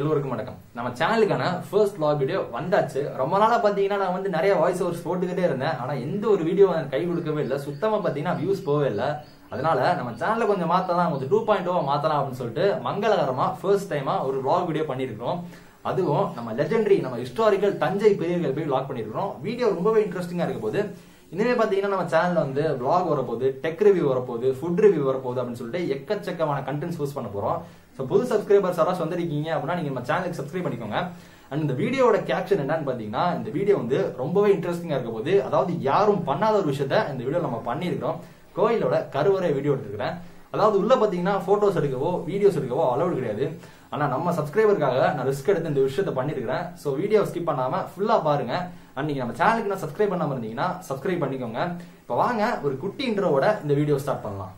எல்லோருக்கும் வணக்கம். நம்ம சேனலுக்கான ஃபர்ஸ்ட் லாக் வீடியோ வந்தாச்சு. ரொம்ப நாளா பாத்தீங்கன்னா நான் வந்து நிறைய வாய்ஸ் ஓவர்ஸ் போட்டுக்கிட்டே இருந்தேன். ஆனா எந்த ஒரு வீடியோ கை கொடுக்கவே இல்லை. சுத்தமா பாத்தீங்கன்னா வியூஸ் போகவே இல்லை. அதனால நம்ம சேனலை கொஞ்சம் மாத்தலாம் கொஞ்சம் டூ பாயிண்ட் ஓ மாத்தலாம் அப்படின்னு சொல்லிட்டு மங்களகரமா ஃபர்ஸ்ட் டைமா ஒரு லாக் வீடியோ பண்ணியிருக்கோம் அதுவும் நம்ம லெஜெண்டரி நம்ம ஹிஸ்டாரிக்கல் தஞ்சை பெரியர்கள் போய் லாக் பண்ணியிருக்கிறோம். வீடியோ ரொம்பவே இன்ட்ரெஸ்டிங்கா இருக்க போது இனிமே பாத்தீங்கன்னா நம்ம சேனல்ல வந்து vlog வரப்போகுது டெக் ரிவ்யூ வரப்போகுது ஃபுட் ரிவ்யூ வரப்போகுது அப்படின்னு சொல்லிட்டு எக்கச்சக்கமான கண்டென்ட்ஸ் யூஸ் பண்ண போறோம். ஸோ புது சப்ஸ்கிரைபர்ஸ் யாராவது வந்திருக்கீங்க அப்படின்னா நீங்க நம்ம சேனலுக்கு சப்ஸ்கிரைப் பண்ணிக்கோங்க. அண்ட் இந்த வீடியோட கேப்ஷன் என்னன்னு பாத்தீங்கன்னா இந்த வீடியோ வந்து ரொம்பவே இன்ட்ரெஸ்டிங்கா இருக்க போது அதாவது யாரும் பண்ணாத ஒரு விஷயத்த இந்த வீடியோ நம்ம பண்ணியிருக்கிறோம். கோயிலோட கருவறை வீடியோ எடுத்துக்கிறேன் அதாவது உள்ள பாத்தீங்கன்னா போட்டோஸ் எடுக்கவோ வீடியோஸ் எடுக்கவோ அலவுட் கிடையாது. ஆனா நம்ம சப்ஸ்கிரைபருக்காக நான் ரிஸ்க் எடுத்து இந்த விஷயத்த பண்ணிருக்கிறேன் ஸோ வீடியோ ஸ்கிப் பண்ணாம ஃபுல்லா பாருங்க. அண்ட் நீங்க நம்ம சேனலுக்கு நான் சப்ஸ்கிரைப் பண்ணாம இருந்தீங்கன்னா சப்ஸ்கிரைப் பண்ணிக்கோங்க. இப்போ வாங்க ஒரு குட்டி இன்ட்ரோவோட இந்த வீடியோ ஸ்டார்ட் பண்ணலாம்.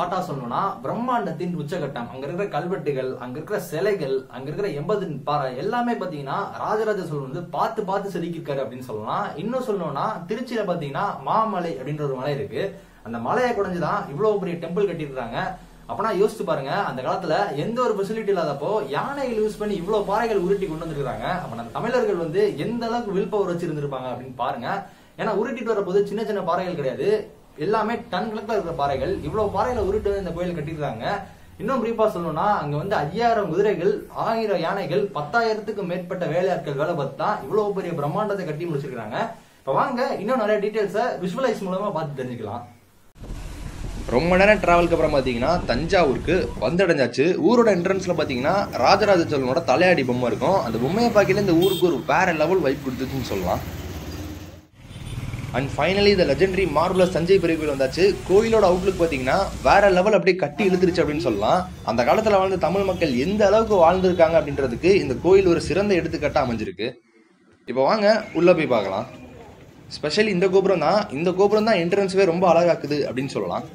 ஷார்ட்டா சொல்லணும்னா பிரம்மாண்டத்தின் உச்சகட்டம் அங்க இருக்கிற கல்வெட்டுகள் அங்க இருக்கிற சிலைகள் அங்க இருக்கிற எண்பது பாறை எல்லாமே பாத்தீங்கன்னா ராஜராஜ சோழன் வந்து பார்த்து பார்த்து செதுக்கியிருக்காரு அப்படின்னு சொல்லலாம். இன்னும் சொல்லணும்னா திருச்சியில பாத்தீங்கன்னா மாமலை அப்படின்ற ஒரு மலை இருக்கு. அந்த மலையை குறைஞ்சுதான் இவ்வளவு பெரிய டெம்பிள் கட்டியிருக்காங்க அப்பனா யோசிச்சு பாருங்க அந்த காலத்துல எந்த ஒரு ஃபெசிலிட்டி இல்லாதப்போ யானைகள் யூஸ் பண்ணி இவ்வளவு பாறைகள் உருட்டி கொண்டு வந்திருக்காங்க அப்ப நம்ம தமிழர்கள் வந்து எந்த அளவுக்கு வில் பவர் வச்சிருந்திருப்பாங்க அப்படின்னு பாருங்க. ஏன்னா உருட்டிட்டு வரப்போது சின்ன சின்ன பாறைகள் கிடையாது. எல்லாமே டன் கணக்கில் இருக்கிற பாறைகள். இவ்வளவு பாறையில உருட்டு இந்த கோயில் கட்டியிருக்காங்க. இன்னும் பிரீஃபா சொல்லணும்னா அங்க வந்து ஐயாயிரம் குதிரைகள் ஆயிரம் யானைகள் பத்தாயிரத்துக்கு மேற்பட்ட வேலையாட்கள் வேலை பார்த்து இவ்வளவு பெரிய பிரம்மாண்டத்தை கட்டி முடிச்சிருக்காங்க இப்ப வாங்க இன்னும் நிறைய டீட்டெயில்ஸை விஷுவலைஸ் மூலமா பார்த்து தெரிஞ்சுக்கலாம். ரொம்ப நேரம் டிராவலுக்கு அப்புறம் பார்த்தீங்கன்னா தஞ்சாவூருக்கு வந்தடைஞ்சாச்சு. ஊரோட என்ட்ரன்ஸ்ல பார்த்தீங்கன்னா ராஜராஜ சோழனோட தலையாடி பொம்மை இருக்கும். அந்த பொம்மையை பார்க்கல இந்த ஊருக்கு ஒரு வேற லெவல் வைப் கொடுத்துச்சுன்னு சொல்லலாம். அண்ட் ஃபைனலி இந்த லெஜெண்டரி மார்பலஸ் சஞ்சய் பெரிய வந்தாச்சு. கோயிலோட அவுட்லுக் பார்த்தீங்கன்னா வேற லெவல் அப்படியே கட்டி இழுத்துருச்சு அப்படின்னு சொல்லலாம். அந்த காலத்தில் வாழ்ந்த தமிழ் மக்கள் எந்த அளவுக்கு வாழ்ந்திருக்காங்க அப்படின்றதுக்கு இந்த கோயில் ஒரு சிறந்த எடுத்துக்காட்டாக அமைஞ்சிருக்கு. இப்போ வாங்க உள்ளே போய் பார்க்கலாம். ஸ்பெஷலி இந்த கோபுரம் தான் இந்த கோபுரம் தான் என்ட்ரன்ஸ்வே ரொம்ப அழகாக்குது அப்படின்னு சொல்லலாம்.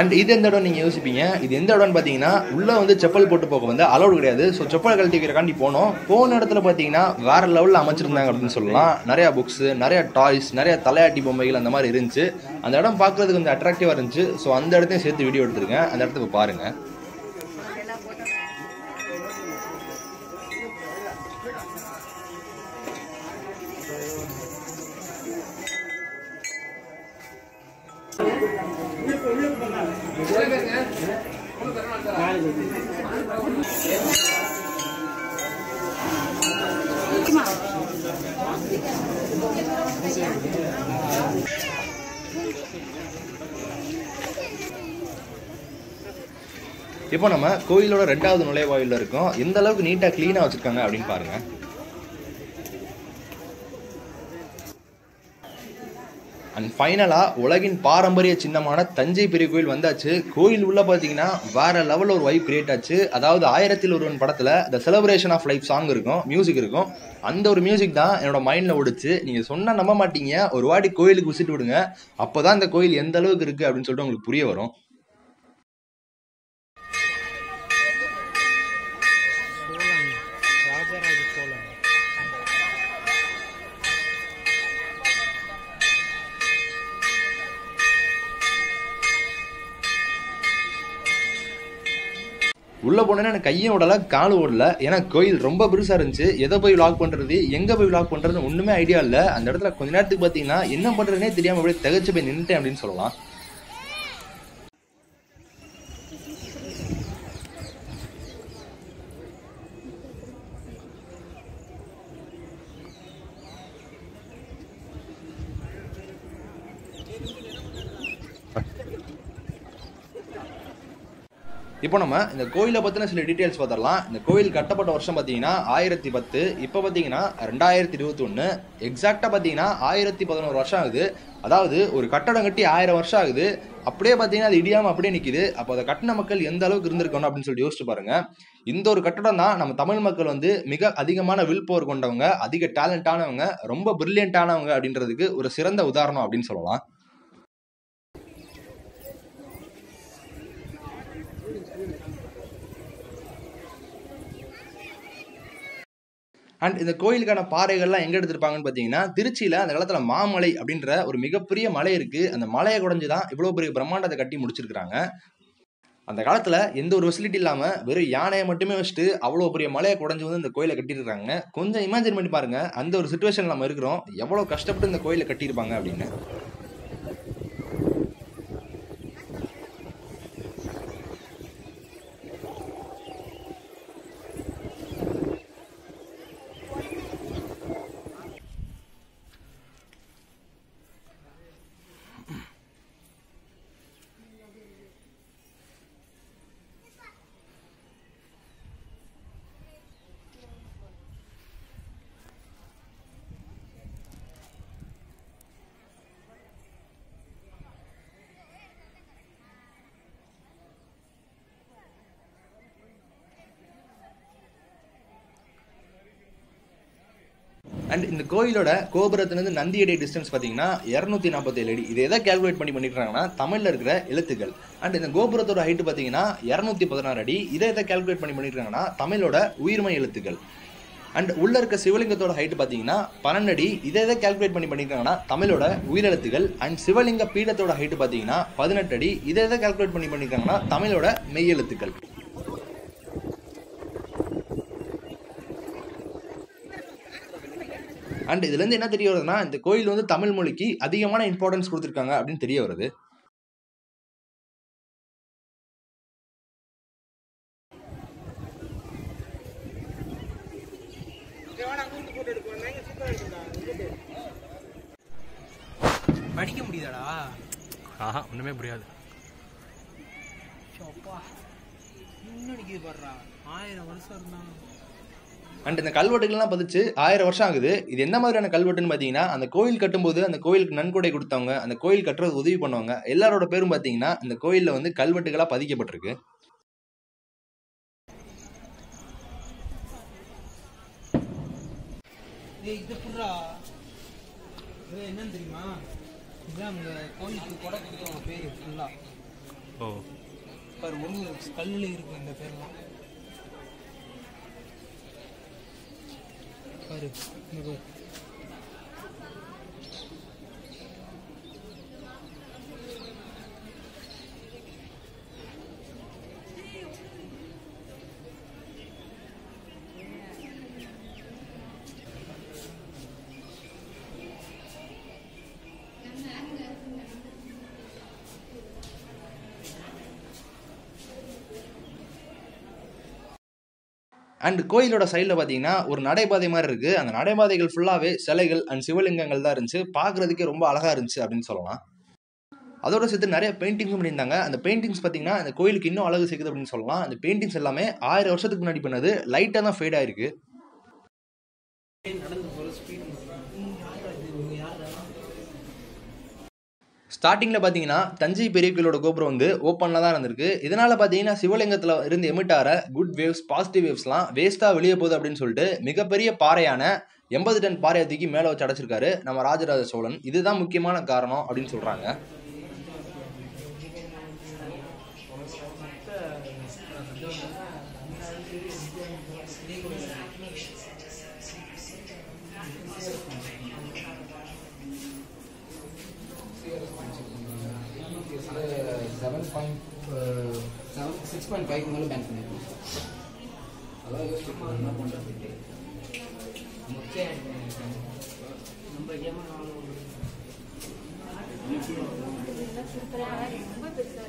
அண்ட் இது எந்த இடம் நீங்கள் யோசிப்பீங்க? இது எந்த இடம்னு பார்த்தீங்கன்னா உள்ளே வந்து செப்பல் போட்டு போக வந்து அலௌடு கிடையாது. ஸோ செப்பல் கழட்டி வைக்கிறக்காண்டி போனோம். போன இடத்துல பார்த்தீங்கன்னா வேற லெவலில் அமைச்சிருந்தாங்க அப்படின்னு சொல்லலாம். நிறையா புக்ஸ் நிறையா டாய்ஸ் நிறையா தலையாட்டி பொம்மைகள் அந்த மாதிரி இருந்துச்சு. அந்த இடம் பார்க்குறதுக்கு கொஞ்சம் அட்ராக்டிவாக இருந்துச்சு. ஸோ அந்த இடத்தையும் சேர்த்து வீடியோ எடுத்துருக்கேன். அந்த இடத்துக்கு பாருங்கள் இப்போ நம்ம கோயிலோட ரெண்டாவது நுழைவாயிலில் இருக்கோம். எந்த அளவுக்கு நீட்டாக க்ளீனாக வச்சுருக்காங்க அப்படின்னு பாருங்கள் அண்ட் ஃபைனலாக உலகின் பாரம்பரிய சின்னமான தஞ்சை பெரிய கோயில் வந்தாச்சு. கோயில் உள்ளே பார்த்தீங்கன்னா வேற லெவலில் ஒரு வைப் கிரியேட் ஆச்சு. அதாவது ஆயிரத்தில் ஒருவன் படத்தில் the celebration of life song இருக்கும் மியூசிக் இருக்கும். அந்த ஒரு மியூசிக் தான் என்னோட மைண்டில் ஓடிச்சு. நீங்கள் சொன்னால் நம்ப மாட்டீங்க. ஒரு வாட்டி கோயிலுக்கு விசிட்டு விடுங்க. அப்போ தான் இந்த கோயில் எந்த அளவுக்கு இருக்குது அப்படின்னு சொல்லிட்டு உங்களுக்கு புரிய வரும். உள்ளே போனேன்னா எனக்கு கையும் ஓடல காலும் ஓடல. ஏன்னா கோயில் ரொம்ப பெருசாக இருந்துச்சு. எதை போய் vlog பண்ணுறது எங்கே போய் vlog பண்ணுறதுன்னு ஒன்றுமே ஐடியா இல்லை. அந்த இடத்துல கொஞ்ச நேரத்துக்கு பார்த்தீங்கன்னா என்ன பண்ணுறதுனே தெரியாமல் அப்படியே தகச்சு போய் நின்றுட்டேன் அப்படின்னு சொல்லலாம். இப்போ நம்ம இந்த கோயிலை பற்றின சில டீட்டெயில்ஸ் பார்த்துடலாம். இந்த கோயில் கட்டப்பட்ட வருஷம் பார்த்தீங்கன்னா ஆயிரத்தி பத்து. இப்போ பார்த்தீங்கன்னா ரெண்டாயிரத்தி இருபத்தி ஒன்று எக்ஸாக்டாக பார்த்தீங்கன்னா ஆயிரத்தி பதினோரு வருஷம் ஆகுது. அதாவது ஒரு கட்டடம் கட்டி ஆயிரம் வருஷம் ஆகுது. அப்படியே பார்த்தீங்கன்னா அது இடியாமல் அப்படியே நிற்கிது அப்போ அதை கட்டின மக்கள் எந்த அளவுக்கு இருந்திருக்கணும் அப்படின்னு சொல்லி யோசிச்சு பாருங்க. இந்த ஒரு கட்டடம் தான் நம்ம தமிழ் மக்கள் வந்து மிக அதிகமான வில் போர் கொண்டவங்க அதிக டேலண்டானவங்க ரொம்ப பிரில்லியண்டானவங்க அப்படின்றதுக்கு ஒரு சிறந்த உதாரணம் அப்படின்னு சொல்லலாம். அண்ட் இந்த கோயிலுக்கான பாறைகள்லாம் எங்கே எடுத்திருப்பாங்கன்னு பார்த்தீங்கன்னா திருச்சியில் அந்த காலத்தில் மாமலை அப்படின்ற ஒரு மிகப்பெரிய மலை இருக்குது அந்த மலையை குடைஞ்சு தான் இவ்வளோ பெரிய பிரம்மாண்டத்தை கட்டி முடிச்சிருக்கிறாங்க. அந்த காலத்தில் எந்த ஒரு ஃபெசிலிட்டி இல்லாமல் வெறும் யானையை மட்டுமே வச்சுட்டு அவ்வளோ பெரிய மலையை குடஞ்சி வந்து இந்த கோயிலை கட்டியிருக்காங்க கொஞ்சம் இமேஜின் பண்ணி பாருங்கள் அந்த ஒரு சுச்சுவேஷன் நம்ம இருக்கிறோம். எவ்வளோ கஷ்டப்பட்டு இந்த கோயிலை கட்டியிருப்பாங்க அப்படின்னு. அண்ட் இந்த கோயிலோட கோபுரத்துலேருந்து நந்தியடை டிஸ்டன்ஸ் பார்த்தீங்கன்னா இரநூத்தி நாற்பத்தேழு அடி. இது எதை கேல்குலேட் பண்ணி பண்ணிருக்காங்கன்னா தமிழில் இருக்கிற எழுத்துக்கள். அண்ட் இந்த கோபுரத்தோட ஹைட்டு பார்த்தீங்கன்னா இரநூத்தி பதினாறு அடி. இதை எதை கேல்குலேட் பண்ணி பண்ணிருக்காங்கன்னா தமிழோட உயிர்மை எழுத்துக்கள். அண்ட் உள்ள இருக்க சிவலிங்கத்தோட ஹைட் பார்த்தீங்கன்னா பன்னெண்டு அடி. இதை எதை கேல்குலேட் பண்ணி பண்ணியிருக்காங்கன்னா தமிழோட உயிரெழுத்துகள் அண்ட் சிவலிங்க பீடத்தோட ஹைட் பார்த்தீங்கன்னா பதினெட்டு அடி. இதை எதை கேல்குலேட் பண்ணி பண்ணிருக்காங்கன்னா தமிழோட மெய்யெழுத்துக்கள் அண்ட் இதுல இருந்து என்ன தெரிய வருதுன்னா இந்த கோயில் வந்து தமிழ் மொழிக்கு அதிகமான இம்பார்ட்டன்ஸ் கொடுத்துருக்காங்க அப்படின்னு தெரிய வருது. படிக்க முடியுதாடா ஆஹா ஒண்ணுமே புரியாது. இன்னும் நிற்கிது பாடுறா ஆயிரம் வருஷம் இருந்தாங்க அண்ட் இந்த கல்வெட்டுகள்லாம் பதிச்சு ஆயிரம் வருஷம் ஆகுது. இது என்ன மாதிரியான கல்வெட்டுன்னு பார்த்தீங்கன்னா அந்த கோயில் கட்டும்போது அந்த கோயிலுக்கு நன்கொடை கொடுத்தவங்க அந்த கோயில் கட்டுறது உதவி பண்ணவங்க எல்லாரோட பேரும் பார்த்தீங்கன்னா இந்த கோயிலில் வந்து கல்வெட்டுகளாக பதிக்கப்பட்டிருக்கு. இது புறா இது என்னன்னு தெரியுமா? இதுதான் கோயிலுக்கு கொடை கொடுத்தவங்க பேர் ஃபுல்லா ஓ. பாரு ஒரு கல்லுல இருக்கு இந்த பேர்லாம். பாரு இங்க அண்ட் கோயிலோட சைடில் பார்த்தீங்கன்னா ஒரு நடைபாதை மாதிரி இருக்குது அந்த நடைபாதைகள் ஃபுல்லாகவே சிலைகள் அண்ட் சிவலிங்கங்கள் தான் இருந்துச்சு. பார்க்குறதுக்கே ரொம்ப அழகாக இருந்துச்சு அப்படின்னு சொல்லலாம். அதோட சேர்த்து நிறைய பெயிண்டிங்ஸும் பண்ணியிருந்தாங்க. அந்த பெயிண்டிங்ஸ் பார்த்தீங்கன்னா அந்த கோயிலுக்கு இன்னும் அழகு சேர்க்குது அப்படின்னு சொல்லலாம். அந்த பெயிண்டிங்ஸ் எல்லாமே ஆயிரம் வருஷத்துக்கு முன்னாடி பண்ணது. லைட்டாக தான் ஃபேட் ஆயிருக்கு. நடந்து போற ஸ்பீட் ஸ்டார்டிங்கில் பார்த்தீங்கன்னா தஞ்சை பெரிய கோயிலோட கோபுரம் வந்து ஓப்பனில் தான் இருந்திருக்கு. இதனால் பார்த்தீங்கன்னா சிவலிங்கத்தில் இருந்து எமிட் ஆகிற குட் வேவ்ஸ் பாசிட்டிவ் வேவ்ஸ்லாம் வேஸ்ட்டாக வெளியே போகுது அப்படின்னு சொல்லிட்டு மிகப்பெரிய பாறையான எண்பது டன் பாறையை தூக்கி மேலே வச்சு அடைச்சிருக்காரு நம்ம ராஜராஜ சோழன். இதுதான் முக்கியமான காரணம் அப்படின்னு சொல்கிறாங்க ரொம்ப பெருசாக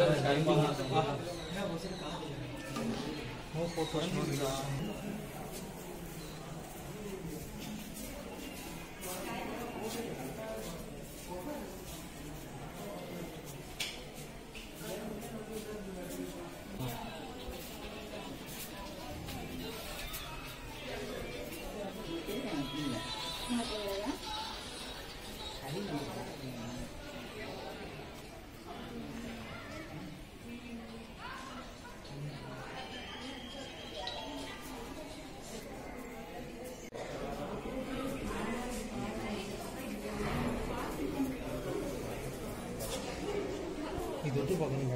இது என்னதுடா அது இது தொட்டு பார்க்கணும் எனக்கு இது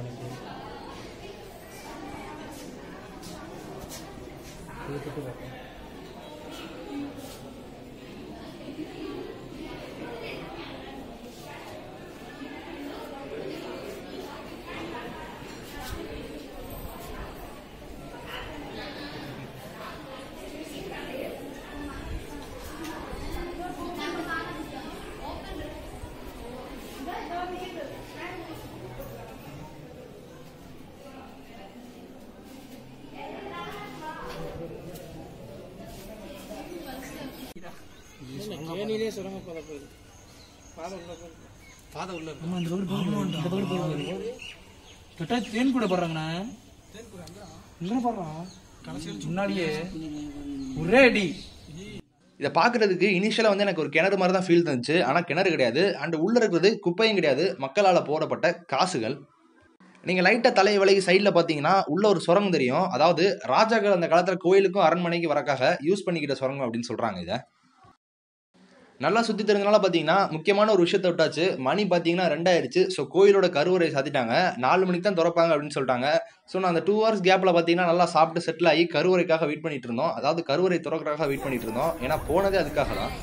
கேணிலே சுரங்க பாதை போகுது பாதை உள்ள போகுது பாதை உள்ள ஆமா இந்த ரோடு போகுது இந்த ரோடு போகுது கிட்ட தேன் கூட போடுறாங்கண்ணா. என்ன போடுறான் முன்னாடியே ஒரே அடி. இதை பார்க்கறதுக்கு இனிஷியலாக வந்து எனக்கு ஒரு கிணறு மாதிரி தான் ஃபீல் இருந்துச்சு ஆனால் கிணறு கிடையாது. அண்ட் உள்ளே இருக்கிறது குப்பையும் கிடையாது. மக்களால் போடப்பட்ட காசுகள். நீங்கள் லைட்டாக தலையை விலகி சைடில் பார்த்தீங்கன்னா உள்ள ஒரு சுரங்கம் தெரியும். அதாவது ராஜாக்கள் அந்த காலத்தில் கோயிலுக்கும் அரண்மனைக்கு வரக்காக யூஸ் பண்ணிக்கிட்ட சுரங்கம் அப்படின்னு சொல்கிறாங்க இதை. நல்லா சுற்றி தெரிஞ்சனால பார்த்தீங்கன்னா முக்கியமான ஒரு விஷயத்தை விட்டாச்சு. மணி பார்த்தீங்கன்னா ரெண்டாயிருச்சு. ஸோ கோயிலோட கருவறை சாத்திட்டாங்க. நாலு மணிக்கு தான் திறப்பாங்க அப்படின்னு சொல்லிட்டாங்க. ஸோ நான் அந்த டூ ஹவர்ஸ் கேப்பில் பார்த்தீங்கன்னா நல்லா சாப்பிட்டு செட்டில் ஆகி கருவறைக்காக வெயிட் பண்ணிட்டு இருந்தோம். அதாவது கருவறை திறக்கிறதுக்காக வெயிட் பண்ணிட்டு இருந்தோம். ஏன்னா போனதே அதுக்காக தான்.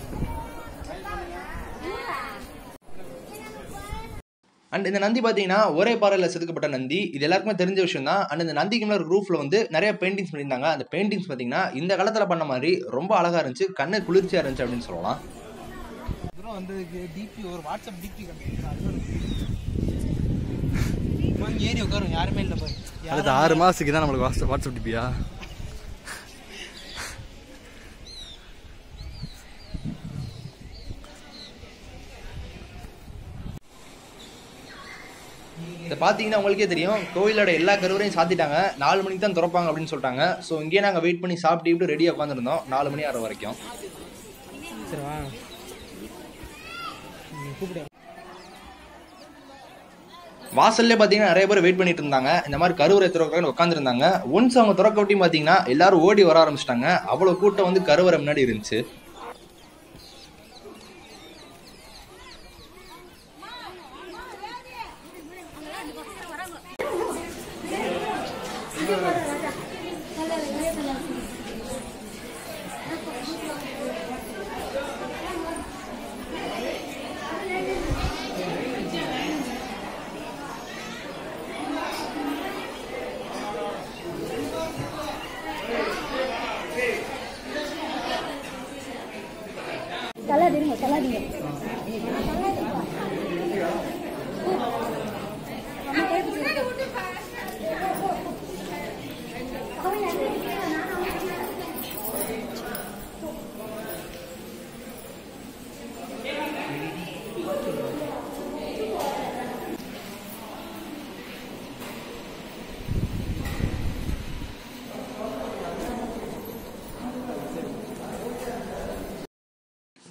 அண்ட் இந்த நந்தி பார்த்தீங்கன்னா ஒரே பாறையில் செதுக்கப்பட்ட நந்தி. இது எல்லாருக்குமே தெரிஞ்ச விஷயம் தான் அண்ட் இந்த நந்திக்கு மேலே ரூஃபில் வந்து நிறைய பெயிண்டிங்ஸ் பண்ணியிருந்தாங்க. அந்த பெயிண்டிங்ஸ் பார்த்தீங்கன்னா இந்த காலத்தில் பண்ண மாதிரி ரொம்ப அழகாக இருந்துச்சு. கண்ணு குளிர்ச்சியாக இருந்துச்சு அப்படின்னு சொல்லலாம். தூரம் வந்ததுக்கு டிபி ஒரு வாட்ஸ்அப் டிபி ஏறி உட்காரும் யாருமே இல்லை பாரு அடுத்த ஆறு மாதத்துக்கு தான் நம்மளுக்கு வாட்ஸ்அப் வாட்ஸ்அப் டிப்பியா இதை பார்த்தீங்கன்னா உங்களுக்கே தெரியும். கோயிலோட எல்லா கருவறையும் சாத்திட்டாங்க. நாலு மணிக்கு தான் திறப்பாங்க அப்படின்னு சொல்லிட்டாங்க. ஸோ இங்கேயே நாங்கள் வெயிட் பண்ணி சாப்பிட்டு ரெடியாக உட்காந்துருந்தோம் நாலு மணி ஆறு வரைக்கும். சரி கூப்பிடு. வாசல்லே பார்த்தீங்கன்னா நிறைய பேர் வெயிட் பண்ணிட்டு இருந்தாங்க. இந்த மாதிரி கருவறை திறக்கிறாங்க உட்காந்துருந்தாங்க ஒன்ஸ் அவங்க திறக்க விட்டி பார்த்தீங்கன்னா எல்லாரும் ஓடி வர ஆரம்பிச்சிட்டாங்க. அவ்வளோ கூட்டம் வந்து கருவறை முன்னாடி இருந்துச்சு.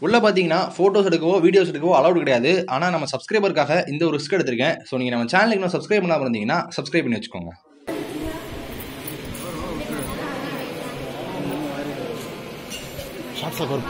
உள்ள பார்த்தீங்கன்னா ஃபோட்டோஸ் எடுக்கவோ வீடியோஸ் எடுக்கவோ அலௌட் கிடையாது. ஆனால் நம்ம சப்ஸ்கிரைபருக்காக இந்த ஒரு ரிஸ்க் எடுத்திருக்கேன். ஸோ நீங்கள் நம்ம சேனலுக்கு இன்னும் சப்ஸ்கிரைப் பண்ணாமல் இருந்தீங்கன்னா சப்ஸ்கிரைப் பண்ணி வச்சுக்கோங்க. ராஜராஜ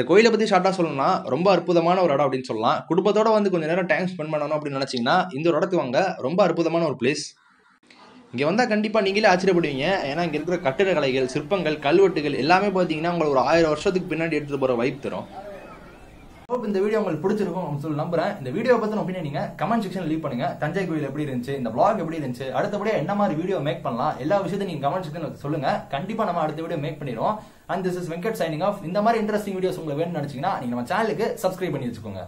இந்த கோயிலை பற்றி ஷார்ட்டாக சொல்லணும்னா ரொம்ப அற்புதமான ஒரு இடம் அப்படின்னு சொல்லலாம். குடும்பத்தோட வந்து கொஞ்சம் நேரம் டைம் ஸ்பெண்ட் பண்ணணும் அப்படின்னு நினச்சிங்கன்னா இந்த ஒரு இடத்துக்கு வாங்க ரொம்ப அற்புதமான ஒரு பிளேஸ் இங்கே வந்தால் கண்டிப்பாக நீங்களே ஆச்சரியப்படுவீங்க. ஏன்னா இங்கே இருக்கிற கட்டிடக்கலைகள் சிற்பங்கள் கல்வெட்டுகள் எல்லாமே பார்த்தீங்கன்னா உங்களை ஒரு ஆயிரம் வருஷத்துக்கு பின்னாடி எடுத்துகிட்டு போகிற வைப் தரும். ஹோப் இந்த வீடியோ உங்களுக்கு பிடிச்சிருக்கும் அப்படின்னு சொல்லி நம்புறேன். இந்த வீடியோ பத்தின ஒப்பீனியன் நீங்க கமெண்ட் செக்ஷன் லீவ் பண்ணுங்க. தஞ்சை கோயில் எப்படி இருந்துச்சு? இந்த பிளாக் எப்படி இருந்துச்சு? அடுத்தபடியா என்ன மாதிரி வீடியோ மேக் பண்ணலாம்? எல்லா விஷயத்தையும் நீங்க கமெண்ட் செக்ஷன் சொல்லுங்க. கண்டிப்பா நம்ம அடுத்த வீடியோ மேக் பண்ணிடுவோம். And this is Venkat signing off இந்த மாதிரி இன்ட்ரெஸ்டிங் வீடியோஸ் உங்களுக்கு வேணும்னு நினைச்சீங்கன்னா நீங்க நம்ம சேனலுக்கு சப்ஸ்கிரைப் பண்ணி வச்சுக்கோங்க.